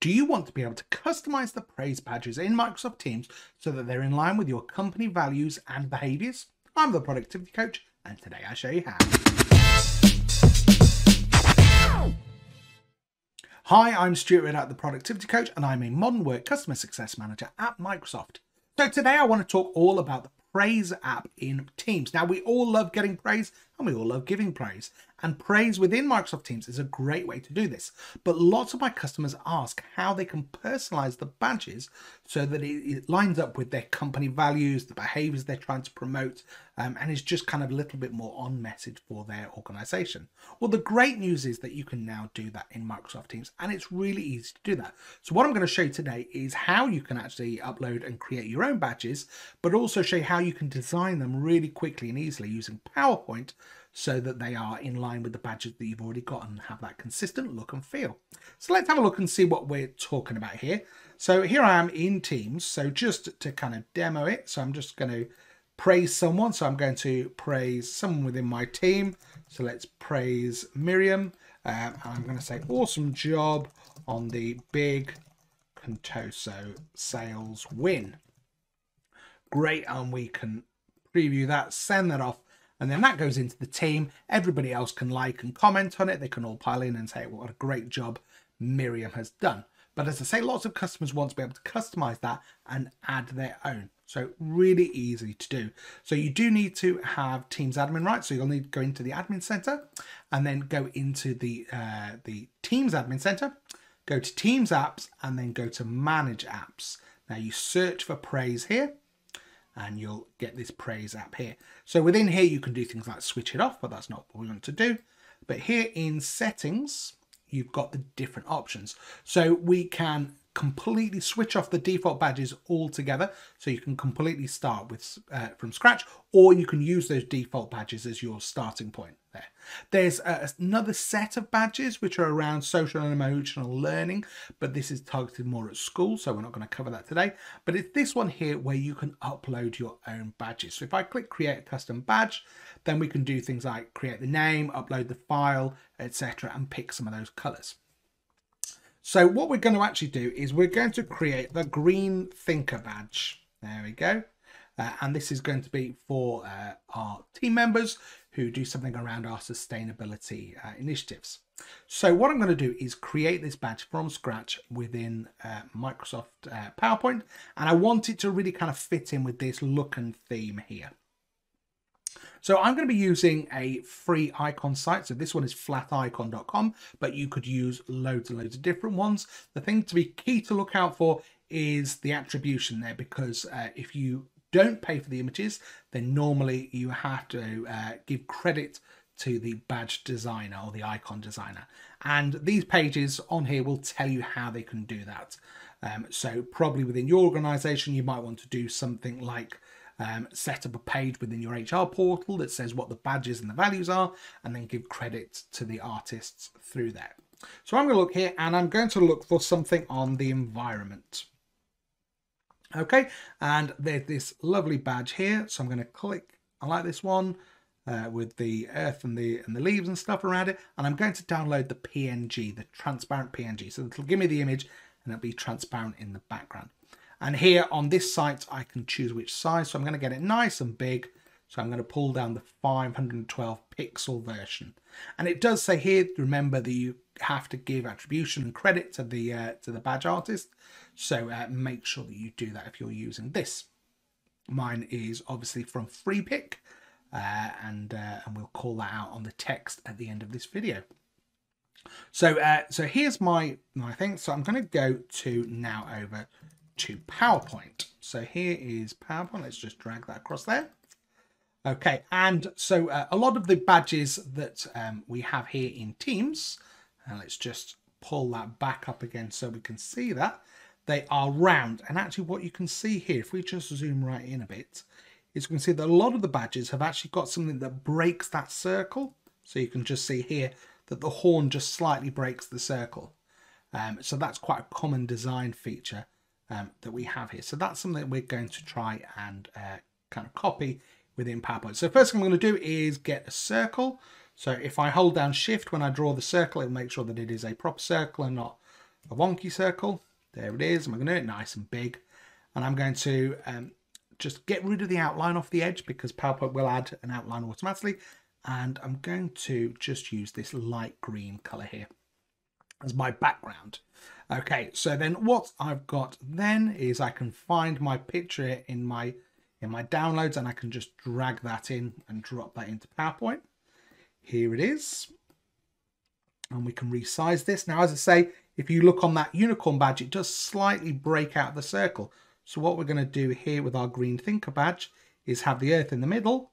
Do you want to be able to customize the praise badges in Microsoft Teams so that they're in line with your company values and behaviors? I'm the productivity coach and today I show you how. Hi, I'm Stuart Ridout, the productivity coach and I'm a modern work customer success manager at Microsoft. So today I want to talk all about the praise app in Teams. Now, we all love getting praise and we all love giving praise. And praise within Microsoft Teams is a great way to do this. But lots of my customers ask how they can personalize the badges so that it, lines up with their company values, the behaviors they're trying to promote, um, and is just kind of a little bit more on message for their organization. Well, the great news is that you can now do that in Microsoft Teams, and it's really easy to do that. So what I'm going to show you today is how you can actually upload and create your own badges, but also show you how you can design them really quickly and easily using PowerPoint so that they are in line with the badges that you've already got and have that consistent look and feel. So let's have a look and see what we're talking about here. So here I am in Teams. So just to kind of demo it, so I'm just going to praise someone. So I'm going to praise someone within my team. So let's praise Miriam. Um, and I'm going to say awesome job on the big Contoso sales win. Great, and we can preview that, send that off and then that goes into the team. Everybody else can like and comment on it. They can all pile in and say, what a great job Miriam has done. But as I say, lots of customers want to be able to customize that and add their own. So really easy to do. So you do need to have Teams admin rights. So you'll need to go into the admin center and then go into the, uh, the Teams admin center, go to Teams apps and then go to manage apps. Now you search for praise here and you'll get this praise app here. So within here, you can do things like switch it off, but that's not what we want to do. But here in settings, you've got the different options. So we can completely switch off the default badges altogether. So you can completely start with uh, from scratch, or you can use those default badges as your starting point there. There's uh, another set of badges which are around social and emotional learning, but this is targeted more at school, so we're not going to cover that today. But it's this one here where you can upload your own badges. So if I click create a custom badge, then we can do things like create the name, upload the file, etc., and pick some of those colors. So what we're going to actually do is we're going to create the Green Thinker badge. There we go. Uh, and this is going to be for uh, our team members who do something around our sustainability uh, initiatives. So what I'm going to do is create this badge from scratch within uh, Microsoft uh, PowerPoint. And I want it to really kind of fit in with this look and theme here. So I'm going to be using a free icon site. So this one is flaticon.com, but you could use loads and loads of different ones. The thing to be key to look out for is the attribution there, because uh, if you don't pay for the images, then normally you have to uh, give credit to the badge designer or the icon designer. And these pages on here will tell you how they can do that. Um, so probably within your organization, you might want to do something like um, set up a page within your HR portal that says what the badges and the values are, and then give credit to the artists through that. So I'm going to look here and I'm going to look for something on the environment. Okay, and there's this lovely badge here. So I'm going to click, I like this one uh, with the earth and the and the leaves and stuff around it. And I'm going to download the PNG, the transparent PNG. So it'll give me the image and it'll be transparent in the background. And here on this site, I can choose which size. So I'm going to get it nice and big. So I'm going to pull down the 512 pixel version. And it does say here, remember that you have to give attribution and credit to the uh, to the badge artist. So uh, make sure that you do that if you're using this. Mine is obviously from Freepik. Uh, and uh, and we'll call that out on the text at the end of this video. So uh, so here's my my thing. So I'm going to go to now over to PowerPoint. So here is PowerPoint. Let's just drag that across there. Okay, and so uh, a lot of the badges that um, we have here in Teams, uh, let's just pull that back up again so we can see that, they are round. And actually what you can see here, if we just zoom right in a bit, is you can see that a lot of the badges have actually got something that breaks that circle. So you can just see here that the horn just slightly breaks the circle. Um, so that's quite a common design feature um, that we have here. So that's something we're going to try and uh, kind of copy within PowerPoint. So first thing I'm going to do is get a circle. So if I hold down shift when I draw the circle, it'll make sure that it is a proper circle and not a wonky circle. There it is. I'm going to do it nice and big. And I'm going to um, just get rid of the outline off the edge because PowerPoint will add an outline automatically. And I'm going to just use this light green color here as my background. Okay, so then what I've got then is I can find my picture in my in my downloads and I can just drag that in and drop that into PowerPoint. Here it is. And we can resize this. Now, as I say, if you look on that unicorn badge, it does slightly break out the circle. So what we're going to do here with our green thinker badge is have the earth in the middle.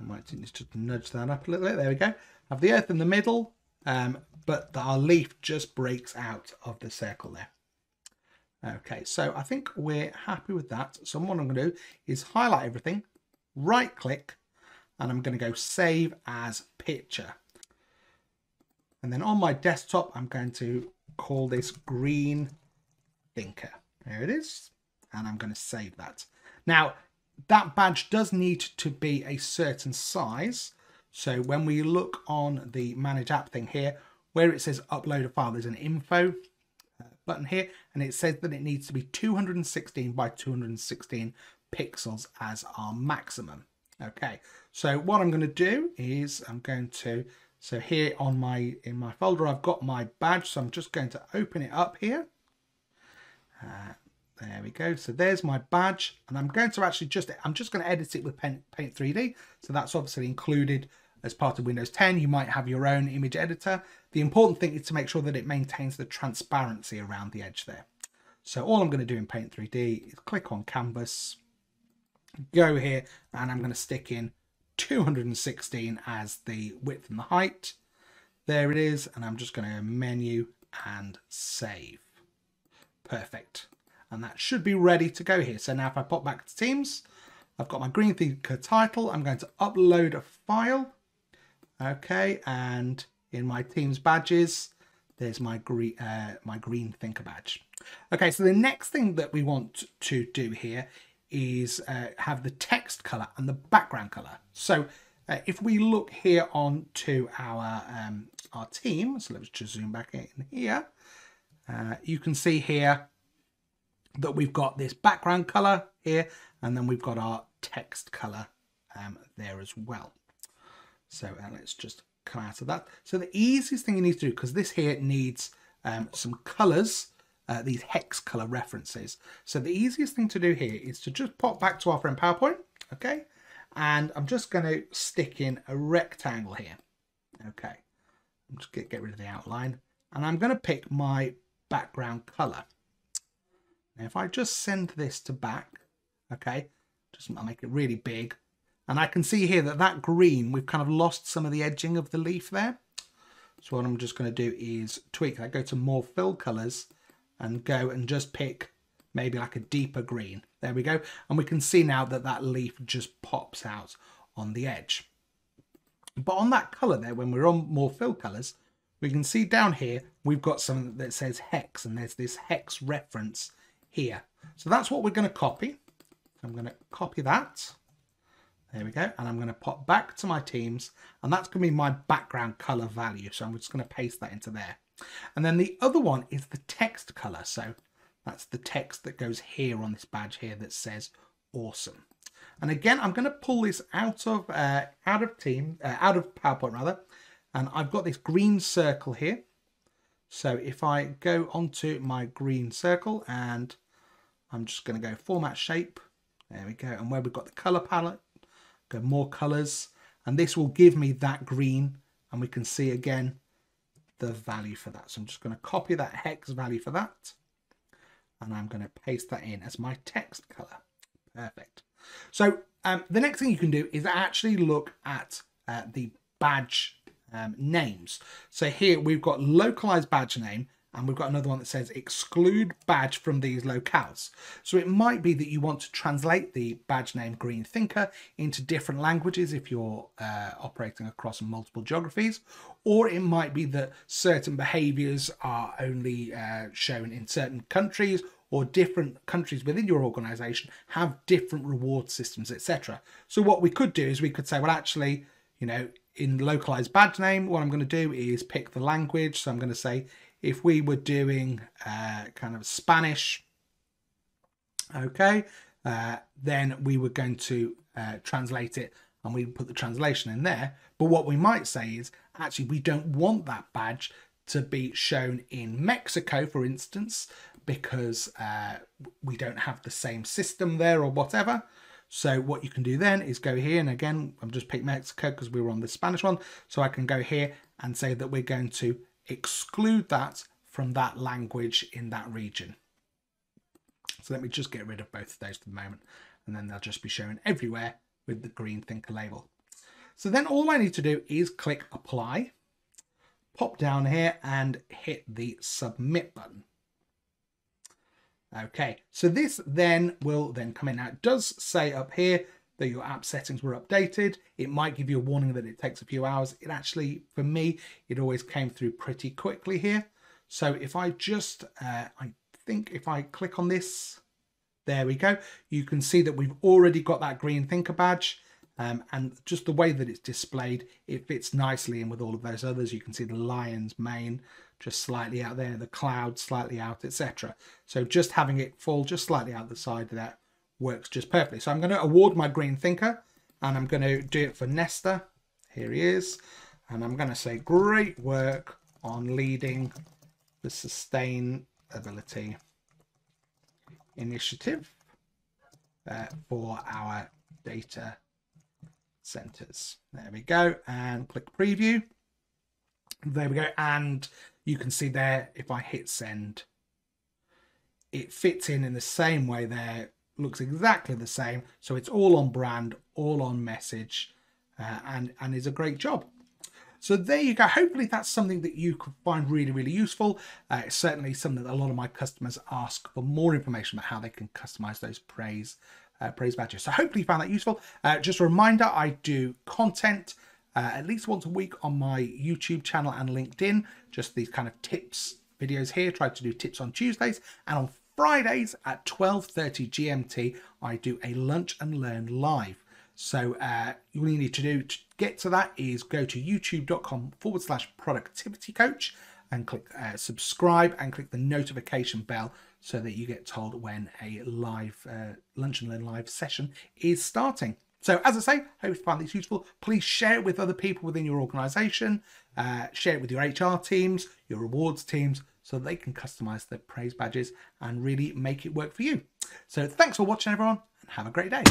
I might just nudge that up a little bit. There we go. Have the earth in the middle, um, but our leaf just breaks out of the circle there. Okay, so I think we're happy with that. So what I'm going to do is highlight everything, right click, and I'm going to go save as picture. And then on my desktop, I'm going to call this green thinker. There it is. And I'm going to save that. Now, that badge does need to be a certain size. So when we look on the manage app thing here, where it says upload a file, there's an info button here, and it says that it needs to be 216 by 216 pixels as our maximum. Okay, so what I'm going to do is I'm going to, so here on my, in my folder, I've got my badge, so I'm just going to open it up here. Uh, there we go. So there's my badge, and I'm going to actually just, I'm just going to edit it with Paint, Paint 3D. So that's obviously included as part of Windows 10. You might have your own image editor. The important thing is to make sure that it maintains the transparency around the edge there. So all I'm going to do in Paint 3D is click on Canvas, go here, and I'm going to stick in 216 as the width and the height. There it is, and I'm just going to menu and save. Perfect. And that should be ready to go here. So now if I pop back to Teams, I've got my Green Thinker title. I'm going to upload a file. Okay, and in my Teams badges, there's my green, uh, my green Thinker badge. Okay, so the next thing that we want to do here is uh, have the text color and the background color. So uh, if we look here on to our, um, our team, so let's just zoom back in here, uh, you can see here that we've got this background color here, and then we've got our text color um, there as well. So uh, let's just come out of that. So the easiest thing you need to do, because this here needs um, some colors, uh, these hex color references. So the easiest thing to do here is to just pop back to our friend PowerPoint, okay? And I'm just going to stick in a rectangle here, okay? I'm just get, get rid of the outline. And I'm going to pick my background color. Now, if I just send this to back, okay, just I'll make it really big. And I can see here that that green, we've kind of lost some of the edging of the leaf there. So what I'm just going to do is tweak that, go to more fill colors and go and just pick maybe like a deeper green. There we go. And we can see now that that leaf just pops out on the edge. But on that color there, when we're on more fill colors, we can see down here, we've got something that says hex and there's this hex reference here. So that's what we're going to copy. I'm going to copy that. There we go. And I'm going to pop back to my teams and that's going to be my background color value. So I'm just going to paste that into there. And then the other one is the text color. So that's the text that goes here on this badge here that says awesome. And again, I'm going to pull this out of uh, out of team, uh, out of PowerPoint rather. And I've got this green circle here. So if I go onto my green circle and I'm just going to go format shape. There we go. And where we've got the color palette, go more colors. And this will give me that green. And we can see again the value for that. So I'm just going to copy that hex value for that. And I'm going to paste that in as my text color. Perfect. So um, the next thing you can do is actually look at uh, the badge um, names. So here we've got localized badge name and we've got another one that says exclude badge from these locales. So it might be that you want to translate the badge name Green Thinker into different languages if you're uh, operating across multiple geographies, or it might be that certain behaviors are only uh, shown in certain countries or different countries within your organization have different reward systems, etc. So what we could do is we could say, well, actually, you know, in localized badge name, what I'm going to do is pick the language. So I'm going to say if we were doing uh, kind of Spanish, okay, uh, then we were going to uh, translate it and we put the translation in there. But what we might say is actually we don't want that badge to be shown in Mexico, for instance, because uh, we don't have the same system there or whatever. So what you can do then is go here, and again, I'm just picking Mexico because we were on the Spanish one. So I can go here and say that we're going to exclude that from that language in that region. So let me just get rid of both of those for the moment, and then they'll just be shown everywhere with the green thinker label. So then all I need to do is click apply, pop down here and hit the submit button. Okay, so this then will then come in. Now it does say up here that your app settings were updated. It might give you a warning that it takes a few hours. It actually, for me, it always came through pretty quickly here. So if I just, uh, I think if I click on this, there we go. You can see that we've already got that green thinker badge. Um, and just the way that it's displayed, it fits nicely in with all of those others. You can see the lion's mane just slightly out there, the cloud slightly out, etc. So just having it fall just slightly out the side of that works just perfectly. So I'm going to award my green thinker and I'm going to do it for Nestor. Here he is. And I'm going to say great work on leading the sustainability initiative uh, for our data centers. There we go. And click preview. There we go. And you can see there, if I hit send, it fits in in the same way there. Looks exactly the same. So it's all on brand, all on message, uh, and, and is a great job. So there you go. Hopefully that's something that you could find really, really useful. Uh, it's certainly something that a lot of my customers ask for more information about how they can customize those praise uh, praise badges. So hopefully you found that useful. Uh, just a reminder, I do content uh, at least once a week on my YouTube channel and LinkedIn. Just these kind of tips videos here. Try to do tips on Tuesdays and on Fridays at 12.30 GMT, I do a lunch and learn live. So uh, all you need to do to get to that is go to youtube.com forward slash productivity coach and click uh, subscribe and click the notification bell so that you get told when a live uh, lunch and learn live session is starting. So as I say, hope you find this useful. Please share it with other people within your organization. Uh, share it with your HR teams, your rewards teams, so they can customize their praise badges and really make it work for you. So thanks for watching everyone and have a great day.